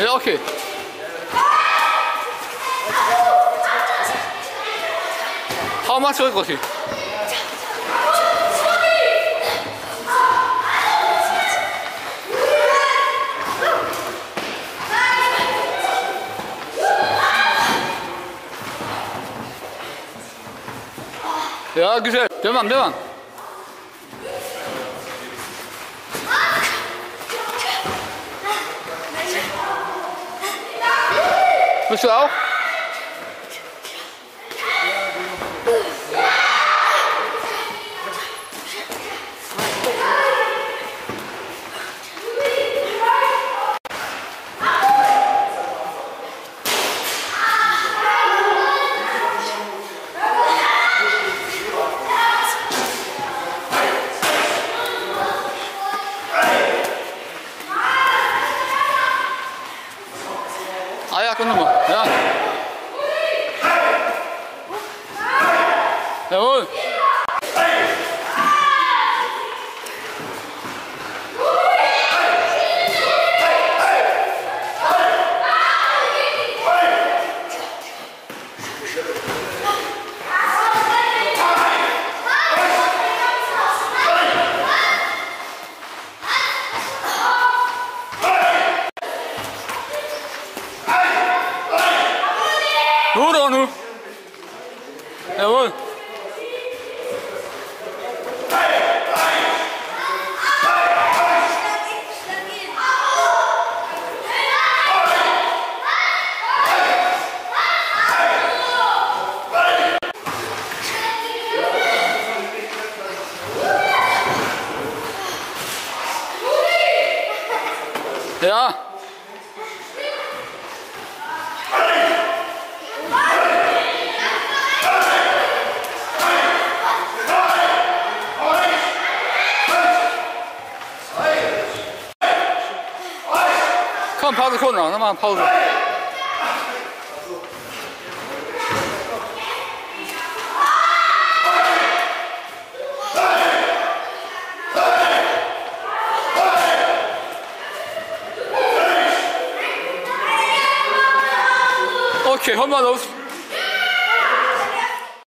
Ja, okay. How much will it cost you? 야, 그새 대만, 대만. Bist du auch? aia cu număr. Da? Da, bun. Nu då nu. Jawohl. Ja. 胖子困扰他妈胖子 ok 后面都